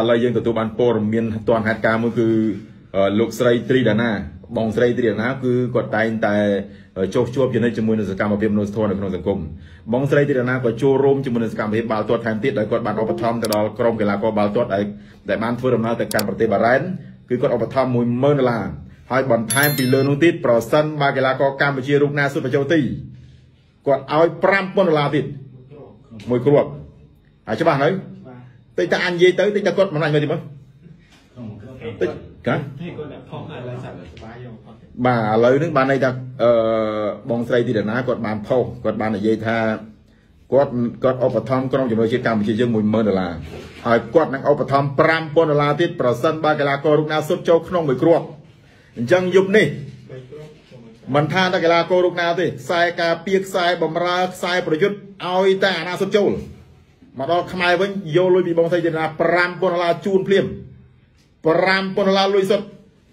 ឥឡូវយើងទទួលបានព័ត៌មានទាន់ហេតុការណ៍មួយគឺលោកស្រីត្រីដាណាបងស្រីត្រីដាណាគឺគាត់តែងតែចុះជួបជាមួយជាមួយនឹងសកម្មភាពមនុស្សធម៌នៅក្នុងសង្គមបងស្រីត្រីដាណាក៏ចូលរួមជាមួយនឹងសកម្មភាពបាល់ទាត់ថែមទៀតដោយគាត់បានឧបត្ថម្ភទៅដល់ក្រុមកីឡាករបាល់ទាត់ដែលដែលបានធ្វើដំណើរទៅកាន់ប្រទេសបារ៉ែនគឺគាត់ឧបត្ថម្ភ10000ដុល្លារហើយបន្ថែមពីលើនោះទៀតប្រសិនបើកីឡាករកម្ពុជារូបណាសុទ្ធបញ្ចូលទីគាត់ឲ្យ5000ដុល្លារទៀតមួយគ្រាប់ហើយច្បាស់នៅ តិចតែអញនិយាយទៅតិចតែគាត់មិនអាចមើលទីមើលតិចកាបាទឥឡូវនេះបានន័យថាអឺបងស្រីទីដាណាគាត់បានផុសគាត់បាននិយាយថាគាត់គាត់ឧបត្ថម្ភក្រុមចំណុចជាតិកម្ពុជាយើង10000ដុល្លារហើយគាត់នឹងឧបត្ថម្ភ5000ដុល្លារទៀតប្រសិនបើកីឡាកររូបណាសុទ្ធចូលក្នុងមួយគ្រាប់អញ្ចឹងយប់នេះមិនថាតែកីឡាកររូបណាទេខ្សែការពារខ្សែបំរើខ្សែប្រយុទ្ធឲ្យតែអាណាសុទ្ធចូល មកដល់ខ្មែរវិញយកលុយពីបងស្រីទៀតណា5000ដុល្លារជូនភ្លាម5000ដុល្លារលុយសុទ្ធ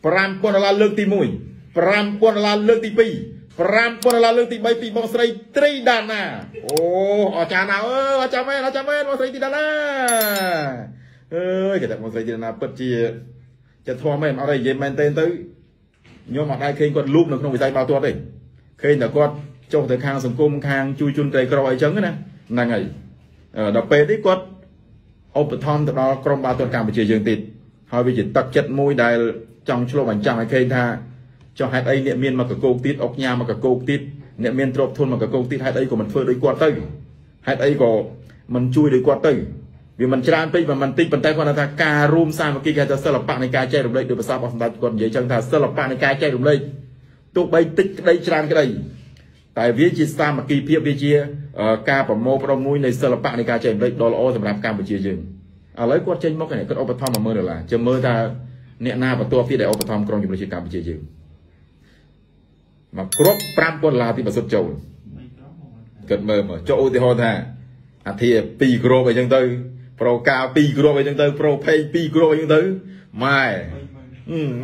5000ដុល្លារលើកទី1 5000ដុល្លារលើកទី2 5000ដុល្លារលើកទី3ពីបងស្រីត្រីដាណាអូអចារ្យណាអើអចារ្យមែនអចារ្យមែនបងស្រីទីដាណាអើយគេតែបងស្រីទីដាណាពិតជាចិត្តធម៌មែនអត់អីនិយាយមែនទេទៅខ្ញុំអត់ដែរឃើញគាត់លូកនៅក្នុងវិស័យបាល់ទាត់ទេឃើញតែគាត់ចុះទៅខាងសង្គមខាងជួយជូនក្រីក្រអីចឹងណាហ្នឹងហើយ ដល់ពេលនេះគាត់ឧបត្ថម្ភទៅដល់ក្រុមបាល់ទាត់កម្ពុជាយើងទៀតហើយវាជាទឹកចិត្តមួយដែលចង់ឆ្លុះបញ្ចាំងឲ្យឃើញថាចុះហេតុអីអ្នកមានមកកកោកទៀតអុកញ៉ាមកកកោកទៀតអ្នកមានទ្រព្យធនមកកកោកទៀតហេតុអីក៏មិនធ្វើដូចគាត់ទៅហេតុអីក៏មិនជួយដូចគាត់ទៅវាមិនច្រើនពេកមិនបន្តិចប៉ុន្តែគាត់ថាការរួមសាមគ្គីគេថាសិល្បៈនៃការចែករំលែកដោយភាសារបស់សម្ដេចគាត់និយាយចឹងថាសិល្បៈនៃការចែករំលែកទោះបីតិចក្តីច្រើនក្តី តែវាជាសាមគ្គីភាពវាជាការប្រមូលផ្ដុំមួយនៃសិល្បៈនៃការចែករំលែកដ៏ល្អសម្រាប់កម្ពុជាយើងឥឡូវគាត់ចេញមកគាត់ឧបត្ថម្ភ10000ដុល្លារចាំមើលថាអ្នកណាបន្ទាប់ទៀតដែលឧបត្ថម្ភក្រុមជំនួយជាតិកម្ពុជាយើងមកគ្រប់5000ដុល្លារទីបសុទ្ធចូលគាត់មើលមកចុះឧទាហរណ៍ថាអាធា2គ្រាប់អីចឹងទៅ ប្រូកា2គ្រាប់អីចឹងទៅ ប្រូផេង2គ្រាប់អីចឹងទៅម៉ែ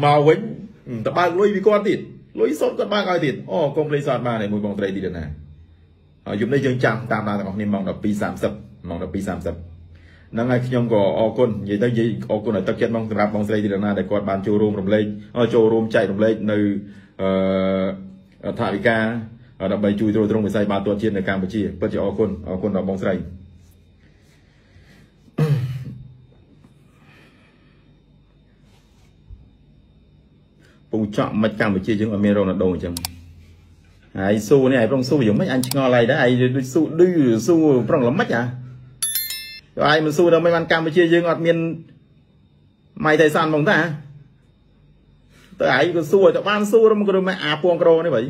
មកវិញតបើកលុយពីគាត់ទៀត លុយសុទ្ធគាត់បើកឲ្យទៀតអូកុំភ្លេចសតបានឯមួយបងត្រីទៀតណាហើយយប់នេះយើងចាំតាមដានទាំងអស់គ្នាម៉ោង12:30ម៉ោង12:30ហ្នឹងហើយខ្ញុំក៏អរគុណនិយាយទៅនិយាយអរគុណឲ្យទឹកចិត្តមកសម្រាប់បងស្រីទីរណាដែលគាត់បានចូលរួមរំលែកចូលរួមចែករំលែកនៅអឺថាវិការដើម្បីជួយទ្រទ្រង់វិស័យបាល់ទាត់ជាតិនៅកម្ពុជាពិតជាអរគុណអរគុណដល់បងស្រី ពូចក់មិនកម្ពុជាយើងអត់មានរ៉ូណាល់ដូអញ្ចឹងហើយស៊ូនេះឯងប្រងស៊ូយ៉ាងម៉េចអញឆ្ងល់ហើយដែរឯងដូចស៊ូឌឺស៊ូប្រងល្មិចអាហើយមិនសួរដល់មិនបានកម្ពុជាយើងអត់មានម៉ៃថៃសានហ្មងតាទៅឯងក៏សួរទៅបានសួរមកក៏មិនអាពងក្រនេះបើ